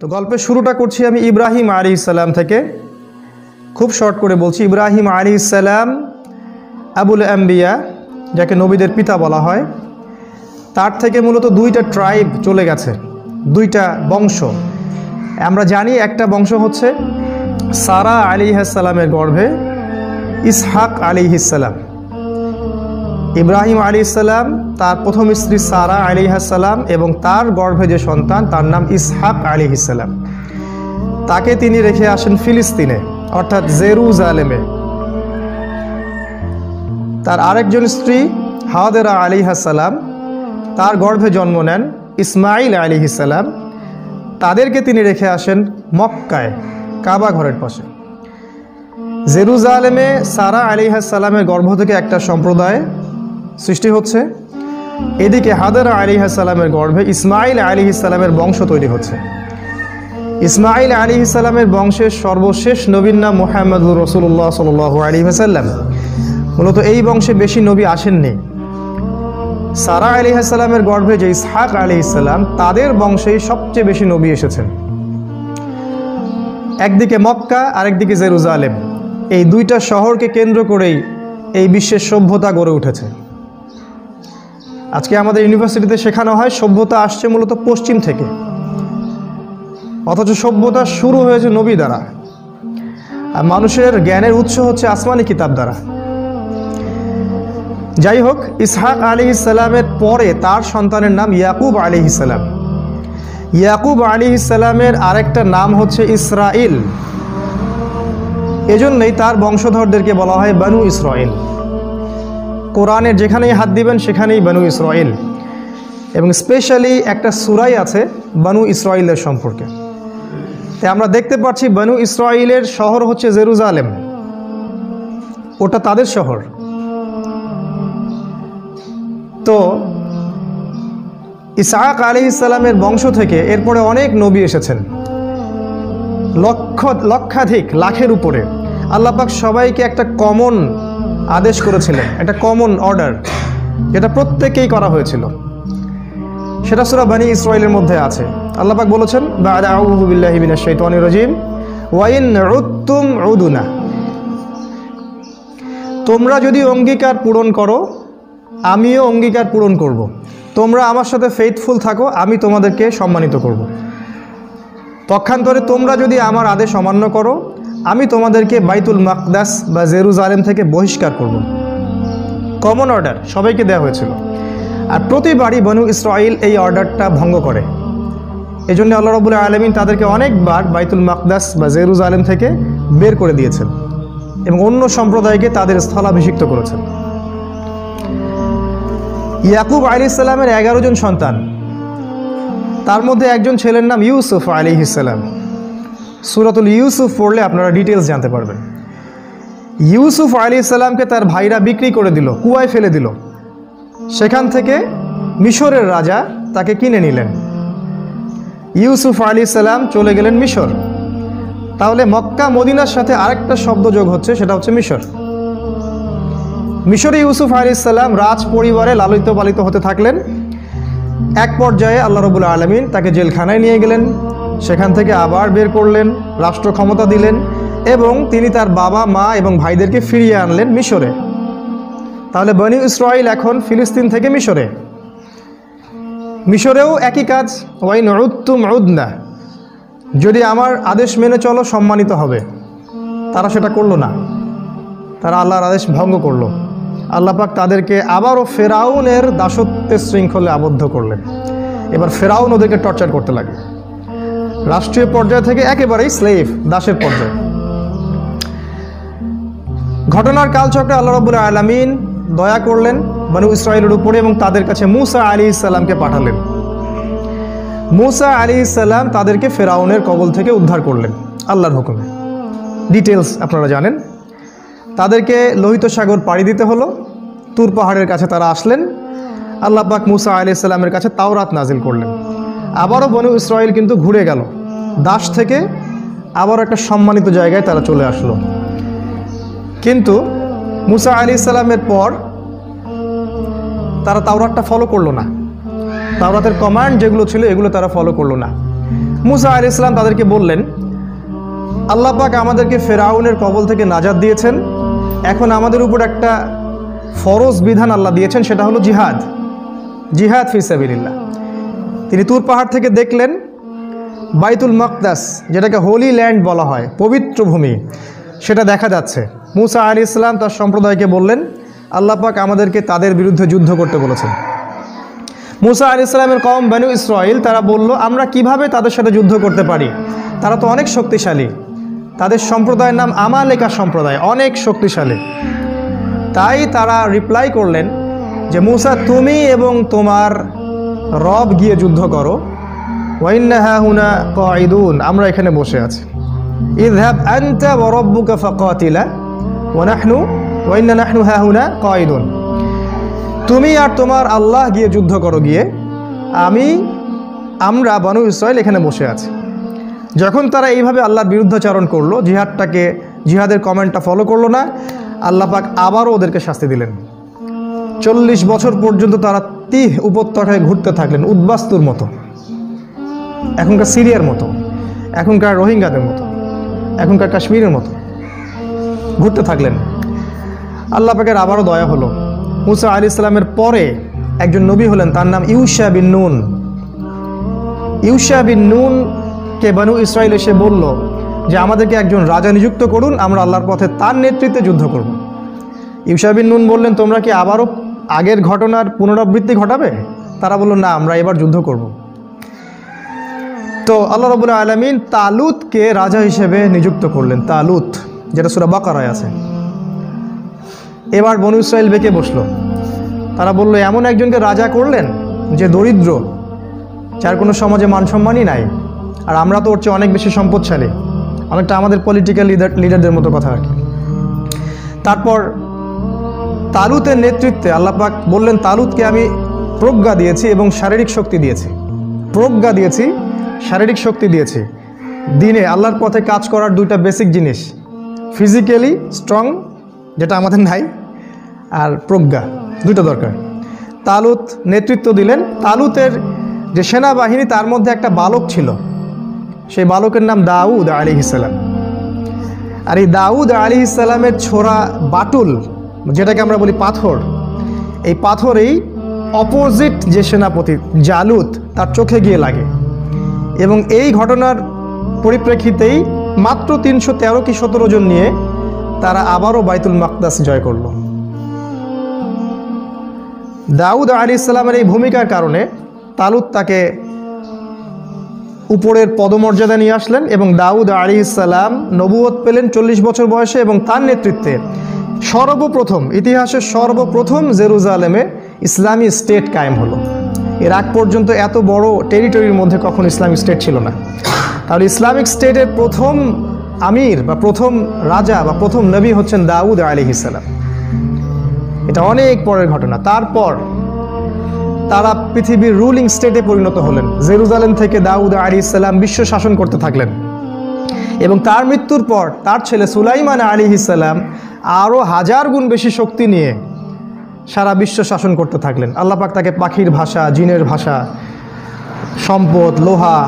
তো গল্পের শুরুটা করছি আমি ইব্রাহিম আলী ইসাল্লাম থেকে। খুব শর্ট করে বলছি, ইব্রাহিম আলী ইসাল্লাম আবুল আম্বিয়া, যাকে নবীদের পিতা বলা হয়, তার থেকে মূলত দুইটা ট্রাইব চলে গেছে, দুইটা বংশ। আমরা জানি একটা বংশ হচ্ছে সারা আলী সালামের গর্ভে, ইসহাক আলী ইসাল্লাম ইব্রাহিম আলী ইসাল্লাম তার প্রথম স্ত্রী সারা আলী এবং তার গর্ভে যে সন্তান, তার নাম ইসহাক আলী ইসাল্লাম তাকে তিনি রেখে আসেন ফিলিস্তিনে, অর্থাৎ জেরুজালেমে। তার আরেকজন স্ত্রী হাওদেরা আলী তার গর্ভে জন্ম নেন ইসমাইল আলী ইসাল্লাম তাদেরকে তিনি রেখে আসেন মক্কায়, কাবা ঘরের পাশে। জেরুজালেমে সারা আলী গর্ভ থেকে একটা সম্প্রদায় সৃষ্টি হচ্ছে। এদিকে হাদারা আলী সালামের গর্ভে ইসমাইল আলী ইসালামের বংশ তৈরি হচ্ছে। ইসমাইল আলী ইসালামের বংশের সর্বশেষ নবীর নাম মোহাম্মদুর রসুল্লাহ সাল আলী হাসাল্লাম মূলত এই বংশে বেশি নবী আসেননি। সারা আলী সালামের গর্ভে যে ইসহাক আলী ইসালাম তাদের বংশেই সবচেয়ে বেশি নবী এসেছেন। একদিকে মক্কা, আরেকদিকে জেরুজালেম। এই দুইটা শহরকে কেন্দ্র করেই এই বিশ্বের সভ্যতা গড়ে উঠেছে। আজকে আমাদের ইউনিভার্সিটিতে শেখানো হয়, সভ্যতা আসছে মূলত পশ্চিম থেকে। অথচ সভ্যতা শুরু হয়েছে নবী দ্বারা। আর মানুষের জ্ঞানের উৎস হচ্ছে আসমানি কিতাব দ্বারা। যাই হোক, ইসহাক আলী ইসালামের পরে তার সন্তানের নাম ইয়াকুব আলী ইসালাম ইয়াকুব আলী ইসালামের আরেকটা নাম হচ্ছে ইসরাইল এজন্যই তার বংশধরদেরকে বলা হয় বানু ইসরাইল কোরআনের যেখানেই হাত দিবেন, সেখানেই বানু ইসরাইল। এবং স্পেশালি একটা সুরাই আছে বানু ইসরাইলের সম্পর্কে। তাই আমরা দেখতে পাচ্ছি বানু ইসরাইলের শহর হচ্ছে জেরুজালেম। ওটা তাদের শহর। তো ইসাহাক আলি ইসলামের বংশ থেকে এরপরে অনেক নবী এসেছেন। লক্ষ, লক্ষাধিক, লাখের উপরে। আল্লাপাক সবাইকে একটা কমন আদেশ করেছিলেন। একটা কমন অর্ডার যেটা প্রত্যেকেই করা হয়েছিল। সেটা সুরা বানী ইসরায়েলের মধ্যে আছে। আল্লাপাক বলেছেন ওয়াইন তোমরা যদি অঙ্গীকার পূরণ করো, আমিও অঙ্গীকার পূরণ করব। তোমরা আমার সাথে ফেথফুল থাকো, আমি তোমাদেরকে সম্মানিত করব। তক্ষান্তরে তোমরা যদি আমার আদেশ অমান্য করো আমি তোমাদেরকে বাইতুল মাকদাস বা জেরুজালেম থেকে বহিষ্কার করব। কমন অর্ডার সবাইকে দেওয়া হয়েছিল। আর প্রতিবারই বনু ইসরাইল এই অর্ডারটা ভঙ্গ করে। এই জন্য আল্লাহ রবুল্লাহ আলমিন তাদেরকে অনেকবার বাইতুল মাকদাস বা জেরুজালেম থেকে বের করে দিয়েছেন এবং অন্য সম্প্রদায়কে তাদের স্থলাভিষিক্ত করেছেন। ইয়াকুব আলি ইসলামের এগারো জন সন্তান, তার মধ্যে একজন ছেলের নাম ইউসুফ আলি ইসাল্লাম সুরাতুল ইউসুফ পড়লে আপনারা ডিটেলস জানতে পারবেন। ইউসুফ আলী ইসলামকে তার ভাইরা বিক্রি করে দিল, কুয়ায় ফেলে দিল। সেখান থেকে মিশরের রাজা তাকে কিনে নিলেন। ইউসুফ আলী ইসলাম চলে গেলেন মিশর। তাহলে মক্কা, মদিনার সাথে আরেকটা শব্দ যোগ হচ্ছে, সেটা হচ্ছে মিশর। মিশরে ইউসুফ আলী ইসলাম রাজ পরিবারে লালিত পালিত হতে থাকলেন। এক পর্যায়ে আল্লাহ রবুল্লা আলমিন তাকে জেলখানায় নিয়ে গেলেন। সেখান থেকে আবার বের করলেন, রাষ্ট্র ক্ষমতা দিলেন এবং তিনি তার বাবা, মা এবং ভাইদেরকে ফিরিয়ে আনলেন মিশরে। তাহলে বনি ইসরাইল এখন ফিলিস্তিন থেকে মিশরে। মিশরেও একই কাজ ওয়াইন উত্তুম উদ্না যদি আমার আদেশ মেনে চলো, সম্মানিত হবে। তারা সেটা করল না। তারা আল্লাহর আদেশ ভঙ্গ করল। আল্লাপাক তাদেরকে আবারও ফেরাউনের দাসত্বের শৃঙ্খলে আবদ্ধ করলেন। এবার ফেরাউন ওদেরকে টর্চার করতে লাগে রাষ্ট্রীয় পর্যায় থেকে একেবারেই স্লেভ দাসের পর্যায়ে। ঘটনার কালচক্রে আল্লাহ রবুল আলমিন দয়া করলেন বানু ইসরায়েলের উপরে এবং তাদের কাছে মুসা আলী ইসাল্লামকে পাঠালেন। মুসা আলী ইসাল্লাম তাদেরকে ফেরাউনের কবল থেকে উদ্ধার করলেন, আল্লাহর হুকুমে। ডিটেলস আপনারা জানেন। তাদেরকে লোহিত সাগর পাড়ি দিতে হলো। তুর পাহাড়ের কাছে তারা আসলেন। আল্লাহ পাক মুসা আলি ইসলামের কাছে তাওরাত নাজিল করলেন। আবারও বনু ইসরায়েল কিন্তু ঘুরে গেল। দাস থেকে আবার একটা সম্মানিত জায়গায় তারা চলে আসলো। কিন্তু মুসা আলি ইসলামের পর তারা তাওরাতটা ফলো করল না। তাওরাতের কমান্ড যেগুলো ছিল এগুলো তারা ফলো করল না। মুসা আলি ইসলাম তাদেরকে বললেন, আল্লাহ পাক আমাদেরকে ফেরাউনের কবল থেকে নাজাদ দিয়েছেন। এখন আমাদের উপর একটা ফরজ বিধান আল্লাহ দিয়েছেন, সেটা হলো জিহাদ। জিহাদ ফিসাবিল্লাহ তিনি তুর পাহাড় থেকে দেখলেন বাইতুল মকদাস, যেটাকে হোলি ল্যান্ড বলা হয়, পবিত্র ভূমি, সেটা দেখা যাচ্ছে। মুসা আলী ইসলাম তার সম্প্রদায়কে বললেন, আল্লাহ পাক আমাদেরকে তাদের বিরুদ্ধে যুদ্ধ করতে বলেছেন। মুসা আলী ইসলামের কম বানু ইসরায়েল তারা বলল, আমরা কীভাবে তাদের সাথে যুদ্ধ করতে পারি? তারা তো অনেক শক্তিশালী। তাদের সম্প্রদায়ের নাম আমালেকা সম্প্রদায়, অনেক শক্তিশালী। তাই তারা রিপ্লাই করলেন যে, মুসা, তুমি এবং তোমার রব গিয়ে যুদ্ধ করো। আমরা এখানে বসে আছি। তুমি আর তোমার আল্লাহ গিয়ে যুদ্ধ করো গিয়ে, আমি, আমরা বানু ইসরায়েল এখানে বসে আছি। যখন তারা এইভাবে আল্লাহর বিরুদ্ধাচারণ করল, জিহাদটাকে, জিহাদের কমেন্টটা ফলো করল না, আল্লাহ পাক আবারও ওদেরকে শাস্তি দিলেন। চল্লিশ বছর পর্যন্ত তারা তিহ উপত্যকায় ঘুরতে থাকলেন, উদ্বাস্তুর মতো। এখনকার সিরিয়ার মতো, এখনকার রোহিঙ্গাদের মতো, এখনকার কাশ্মীরের মতো। ঘুরতে থাকলেন। আল্লাহ পাকের আবারও দয়া হলো। মুসা আলি ইসলামের পরে একজন নবী হলেন, তার নাম ইউসা বিন নুন। ইউসা বিন নুনকে বানু ইসরায়েল এসে বলল যে, আমাদেরকে একজন রাজা নিযুক্ত করুন, আমরা আল্লাহর পথে তার নেতৃত্বে যুদ্ধ করব। ইউসা বিন নুন বললেন, তোমরা কি আবারও আগের ঘটনার পুনরাবৃত্তি ঘটাবে? তারা বলল, না, আমরা এবার যুদ্ধ করব। তো আল্লাহ রবুল্লা আলমিন তালুতকে রাজা হিসেবে নিযুক্ত করলেন, তালুত, যেটা সুরা বাকারায় আছে। এবার বনু ইসরায়েল বেঁকে বসল। তারা বলল, এমন একজনকে রাজা করলেন যে দরিদ্র, যার কোনো সমাজে মান সম্মানই নাই। আর আমরা তো ওর চেয়ে অনেক বেশি সম্পদশালী। অনেকটা আমাদের পলিটিক্যাল লিডার লিডারদের মতো কথা আর কি। তারপর তালুতের নেতৃত্বে আল্লাপাক বললেন, তালুতকে আমি প্রজ্ঞা দিয়েছি এবং শারীরিক শক্তি দিয়েছি। প্রজ্ঞা দিয়েছি শারীরিক শক্তি দিয়েছে। দিনে আল্লাহর পথে কাজ করার দুইটা বেসিক জিনিস। ফিজিক্যালি স্ট্রং যেটা আমাদের নাই, আর প্রজ্ঞা দুটো দরকার। তালুত নেতৃত্ব দিলেন। তালুতের যে সেনাবাহিনী, তার মধ্যে একটা বালক ছিল। সেই বালকের নাম দাউদ আলী ইসালাম আর এই দাউদ আলী ইসালামের ছোড়া বাটুল, যেটাকে আমরা বলি পাথর, এই পাথরেই অপোজিট যে সেনাপতি, জালুত, তার চোখে গিয়ে লাগে। এবং এই ঘটনার পরিপ্রেক্ষিতেই মাত্র তিনশো তেরো কি সতেরো জন নিয়ে তারা আবারও বাইতুল মাকদাস জয় করল। দাউদ আলী ইসলামের এই ভূমিকার কারণে তালুত তাকে উপরের পদমর্যাদা নিয়ে আসলেন এবং দাউদ আলী ইসাল্লাম নবুয়ত পেলেন চল্লিশ বছর বয়সে এবং তার নেতৃত্বে সর্বপ্রথম, ইতিহাসের সর্বপ্রথম জেরুজালেমে ইসলামী স্টেট কায়েম হলো। এর আগ পর্যন্ত এত বড় টেরিটরির মধ্যে কখন ইসলামিক স্টেট ছিল না। তাহলে ইসলামিক স্টেটের প্রথম আমির বা প্রথম রাজা বা প্রথম নবী হচ্ছেন দাউদ আলী ইসাল্লাম এটা অনেক পরের ঘটনা। তারপর তারা পৃথিবীর রুলিং স্টেটে পরিণত হলেন। জেরুজালেম থেকে দাউদ আলী ইসাল্লাম বিশ্ব শাসন করতে থাকলেন। এবং তার মৃত্যুর পর তার ছেলে সুলাইমান আলী ইসাল্লাম আরও হাজার গুণ বেশি শক্তি নিয়ে সারা বিশ্ব শাসন করতে থাকলেন। আল্লাপাক তাকে পাখির ভাষা, জিনের ভাষা, সম্পদ, লোহা,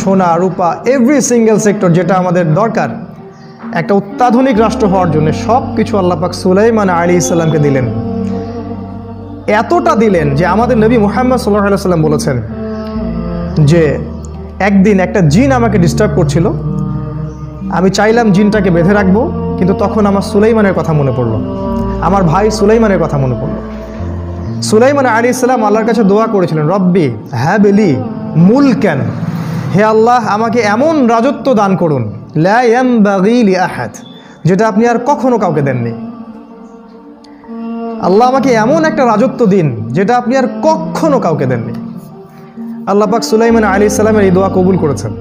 সোনা, রূপা এভরি সিঙ্গেল সেক্টর যেটা আমাদের দরকার, একটা অত্যাধুনিক রাষ্ট্র হওয়ার জন্য সব কিছু আল্লাপাক সুলাইমান আলী ইসলামকে দিলেন। এতটা দিলেন যে আমাদের নবী মোহাম্মদ সাল্লাহ সাল্লাম বলেছেন যে, একদিন একটা জিন আমাকে ডিস্টার্ব করছিল। আমি চাইলাম জিনটাকে বেঁধে রাখব, কিন্তু তখন আমার সুলাইমানের কথা মনে পড়ল। আমার ভাই সুলাইমানের কথা মনে পড়ল। সুলাইমান আলী ইসলাম আল্লাহর কাছে দোয়া করেছিলেন, রব্বি হ্যাঁ বেলি মূল কেন হে আল্লাহ, আমাকে এমন রাজত্ব দান করুন ল্যাম যেটা আপনি আর কখনো কাউকে দেননি। আল্লাহ আমাকে এমন একটা রাজত্ব দিন, যেটা আপনি আর কখনো কাউকে দেননি। আল্লাহ পাক সুলাইমান আলী ইসলামের এই দোয়া কবুল করেছেন।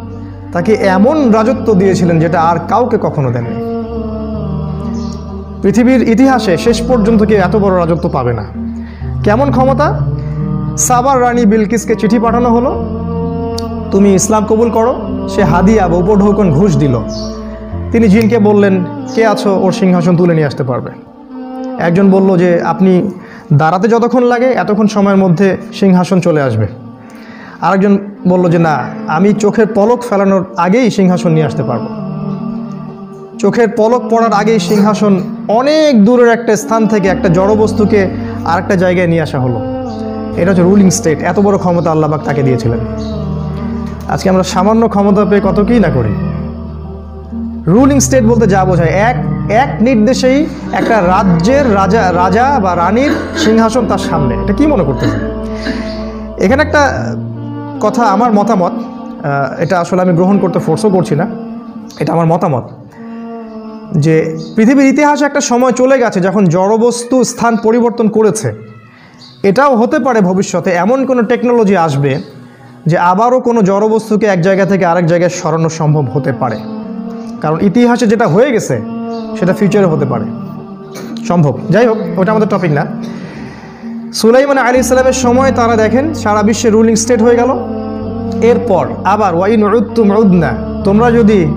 তাকে এমন রাজত্ব দিয়েছিলেন, যেটা আর কাউকে কখনো দেননি। পৃথিবীর ইতিহাসে শেষ পর্যন্ত কেউ এত বড় রাজত্ব পাবে না। কেমন ক্ষমতা? সাবার রানী বিলকিসকে চিঠি পাঠানো হলো। তুমি ইসলাম কবুল করো। সে হাদিয়া বা উপঢৌকন ঘুষ দিল। তিনি জিনকে বললেন, কে আছো? ওর সিংহাসন তুলে নিয়ে আসতে পারবে। একজন বলল যে, আপনি দাঁড়াতে যতক্ষণ লাগে, এতক্ষণ সময়ের মধ্যে সিংহাসন চলে আসবে। আরেকজন বলল যে, না, আমি চোখের পলক ফেলানোর আগেই সিংহাসন নিয়ে আসতে পারব। চোখের পলক পড়ার আগেই সিংহাসন অনেক দূরের একটা স্থান থেকে একটা জড়বস্তুকে আরেকটা জায়গায় নিয়ে আসা হলো। এটা হচ্ছে রুলিং স্টেট এত বড় ক্ষমতা আল্লাহবাক তাকে দিয়েছিলেন। আজকে আমরা সামান্য ক্ষমতা পেয়ে কত কী না করি? রুলিং স্টেট বলতে যা বোঝায়, এক এক নির্দেশেই একটা রাজ্যের রাজা রাজা বা রানীর সিংহাসন তার সামনে। এটা কি মনে করতেছে এখানে একটা কথা, আমার মতামত এটা আসলে আমি গ্রহণ করতে ফোর্সও করছি না। এটা আমার মতামত। যে পৃথিবীর ইতিহাসে একটা সময় চলে গেছে যখন জড়বস্তু স্থান পরিবর্তন করেছে। এটাও হতে পারে ভবিষ্যতে এমন কোনো টেকনোলজি আসবে যে আবারও কোনো জড়বস্তুকে এক জায়গা থেকে আরেক জায়গায় সরানো সম্ভব হতে পারে। কারণ ইতিহাসে যেটা হয়ে গেছে, সেটা ফিউচারে হতে পারে। সম্ভব। যাই হোক, ওটা আমাদের টপিক না। সুলাইমান আলী ইসলামের সময় তারা দেখেন, সারা বিশ্বে রুলিং স্টেট হয়ে গেল। এরপর আবার, ওয়াইন উদ্তুম উদ্না তোমরা যদি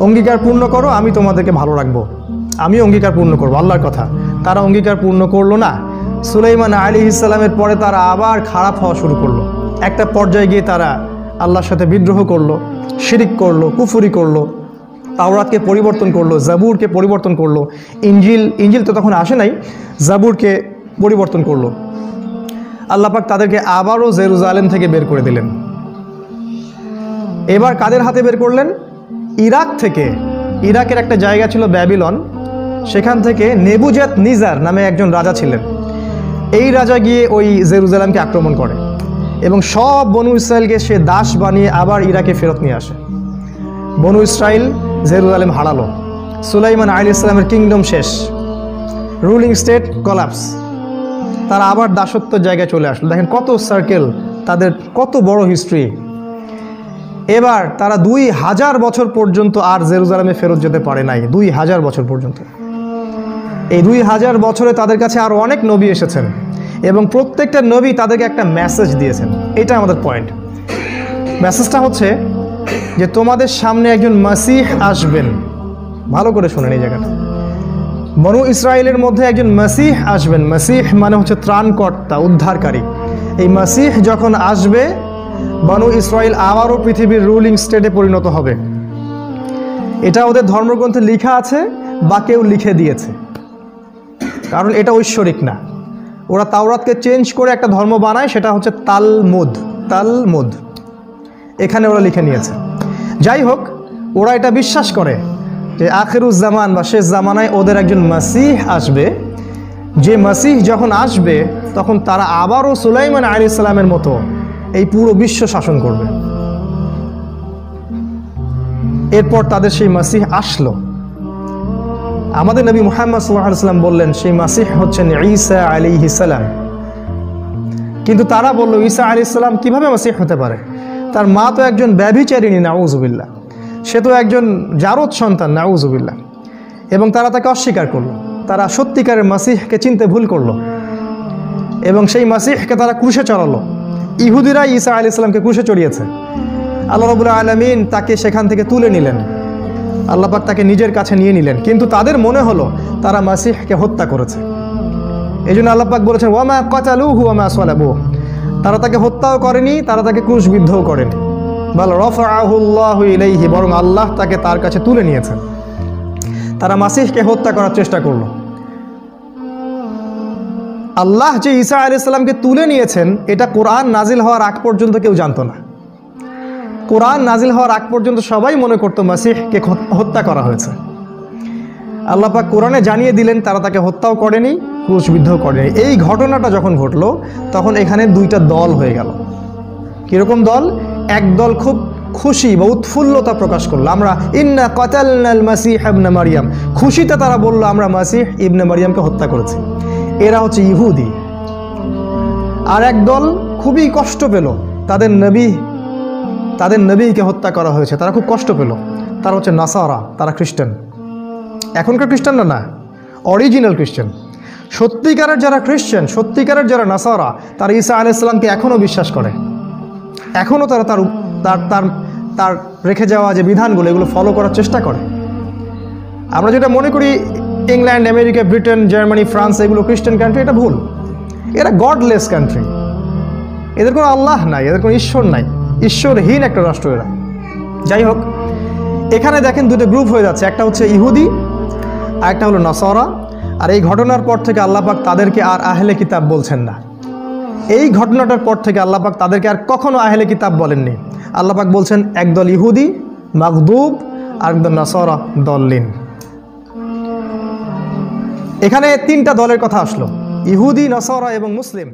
অঙ্গীকার পূর্ণ করো, আমি তোমাদেরকে ভালো রাখব। আমি অঙ্গীকার পূর্ণ করব, আল্লাহর কথা। তারা অঙ্গীকার পূর্ণ করল না। সুলাইমান আলী ইসলামের পরে তারা আবার খারাপ হওয়া শুরু করল। একটা পর্যায়ে গিয়ে তারা আল্লাহর সাথে বিদ্রোহ করল, শিরিক করল, কুফুরি করল, তাওরাতকে পরিবর্তন করল, জাবুরকে পরিবর্তন করল। ইঞ্জিল ইঞ্জিল তো তখন আসে নাই, জাবুরকে পরিবর্তন করল। আল্লাপাক তাদেরকে আবারও জেরুজালেম থেকে বের করে দিলেন। এবার কাদের হাতে বের করলেন? ইরাক থেকে, ইরাকের একটা জায়গা ছিল ব্যাবিলন, সেখান থেকে নেবুজাত নিজার নামে একজন রাজা ছিলেন। এই রাজা গিয়ে ওই জেরুজালামকে আক্রমণ করে এবং সব বনু ইসরায়েলকে সে দাস বানিয়ে আবার ইরাকে ফেরত নিয়ে আসে। বনু ইসরায়েল জেরুজালেম হারালো। সুলাইমান আলী ইসলামের কিংডম শেষ। Ruling state collapse. তারা আবার দাসত্ব জায়গায় চলে আসলো। দেখেন কত সার্কেল তাদের কত বড় হিস্ট্রি এবার তারা দুই হাজার বছর পর্যন্ত আর জেরুজালেমে ফেরত যেতে পারে নাই, দুই হাজার বছর পর্যন্ত। এই দুই হাজার বছরে তাদের কাছে আরও অনেক নবী এসেছেন এবং প্রত্যেকটা নবী তাদেরকে একটা মেসেজ দিয়েছেন। এটা আমাদের পয়েন্ট মেসেজটা হচ্ছে যে তোমাদের সামনে একজন মাসিহ আসবেন। ভালো করে শোনেন এই জায়গাটা। বনু ইসরায়েলের মধ্যে একজন মাসিহ আসবেন। মাসিহ মানে হচ্ছে ত্রাণকর্তা, উদ্ধারকারী। এই মাসিহ যখন আসবে বনু ইসরায়েল আবারও পৃথিবীর রুলিং স্টেটে পরিণত হবে। এটা ওদের ধর্মগ্রন্থে লেখা আছে, বা কেউ লিখে দিয়েছে। কারণ এটা ঐশ্বরিক না। ওরা তাওরাতকে চেঞ্জ করে একটা ধর্ম বানায়, সেটা হচ্ছে তালমুদ তালমুদ। এখানে ওরা লিখে নিয়েছে। যাই হোক, ওরা এটা বিশ্বাস করে যে আখেরুজ্জামান বা শেষ জামানায় ওদের একজন মাসিহ আসবে। যে মাসিহ যখন আসবে, তখন তারা আবারও সুলাইমান আলী ইসলামের মতো এই পুরো বিশ্ব শাসন করবে। এরপর তাদের সেই মাসিহ আসলো। আমাদের নবী মুহাম্মদ সাল্লাম বললেন, সেই মাসিহ হচ্ছেন ঈসা আলী সালাম। কিন্তু তারা বলল, ঈসা আলী সাল্লাম কীভাবে মাসিহ হতে পারে? তার মা তো একজন ব্যভিচারিণী নাউজুবিল্লা সে তো একজন জারদ সন্তান নাউজুবিল্লা এবং তারা তাকে অস্বীকার করল। তারা সত্যিকারের মাসিহকে চিনতে ভুল করল। এবং সেই মাসিহকে তারা ক্রুশে চড়ালো। ইহুদিরা ঈসা আলী ইসলামকে কুশে চড়িয়েছে। আল্লাহ রবুল্লা আলমিন তাকে সেখান থেকে তুলে নিলেন। আল্লাপাক তাকে নিজের কাছে নিয়ে নিলেন। কিন্তু তাদের মনে হলো তারা মাসিহকে হত্যা করেছে। এই জন্য আল্লাপাক বলেছেন, ওয়ামা কচালু হুয়ামা সোয়ালাবু তারা তাকে হত্যাও করেনি, তারা তাকে ক্রুশবিদ্ধও করেনি। বল রফাহুল্লাহ ইলাইহি, বরং আল্লাহ তাকে তার কাছে তুলে নিয়েছেন। তারা মাসিহকে হত্যা করার চেষ্টা করল। আল্লাহ যে ঈসা আলি সাল্লামকে তুলে নিয়েছেন, এটা কোরআন নাজিল হওয়ার আগ পর্যন্ত কেউ জানতো না। কোরআন নাজিল হওয়ার আগ পর্যন্ত সবাই মনে করতো মাসিহকে হত্যা করা হয়েছে। আল্লাপাক কোরআনে জানিয়ে দিলেন, তারা তাকে হত্যাও করেনি, ক্রুশবিদ্ধও করেনি। এই ঘটনাটা যখন ঘটলো, তখন এখানে দুইটা দল হয়ে গেল। কীরকম দল? এক দল খুব খুশি বা উৎফুল্লতা প্রকাশ করল। আমরা, ইন্না কতাল মাসিহ ইবনে মারিয়াম। খুশিতে তারা বলল, আমরা মাসিহ ইবনে মারিয়ামকে হত্যা করেছি। এরা হচ্ছে ইহুদি। আর এক দল খুবই কষ্ট পেল। তাদের নবী, তাদের নবীকে হত্যা করা হয়েছে। তারা খুব কষ্ট পেল। তারা হচ্ছে নাসারা, তারা খ্রিস্টান। এখনকার খ্রিস্টানরা না অরিজিনাল খ্রিস্টান সত্যিকারের যারা খ্রিস্টান, সত্যিকারের যারা নাসারা, তারা ঈসা আলাইসাল্লামকে এখনও বিশ্বাস করে। এখনও তারা তার তার তার তার রেখে যাওয়া যে বিধানগুলো, এগুলো ফলো করার চেষ্টা করে। আমরা যেটা মনে করি England, America, Britain, Germany, France, এগুলো খ্রিস্টান কান্ট্রি এটা ভুল। এরা গডলেস কান্ট্রি এদের কোনো আল্লাহ নাই, এদের কোনো ঈশ্বর নাই। ঈশ্বরহীন একটা রাষ্ট্র এরা। যাই হোক, এখানে দেখেন দুটো গ্রুপ হয়ে যাচ্ছে। একটা হচ্ছে ইহুদি, আর একটা হলো নসরা। আর এই ঘটনার পর থেকে আল্লাপাক তাদেরকে আর আহলে কিতাব বলছেন না। এই ঘটনাটার পর থেকে আল্লাপাক তাদেরকে আর কখনো আহলে কিতাব বলেননি। আল্লাপাক বলছেন, একদল ইহুদি মাকদুব আর একদল নসরা দল্লিন এখানে তিনটা দলের কথা আসলো ইহুদি নসরা এবং মুসলিম।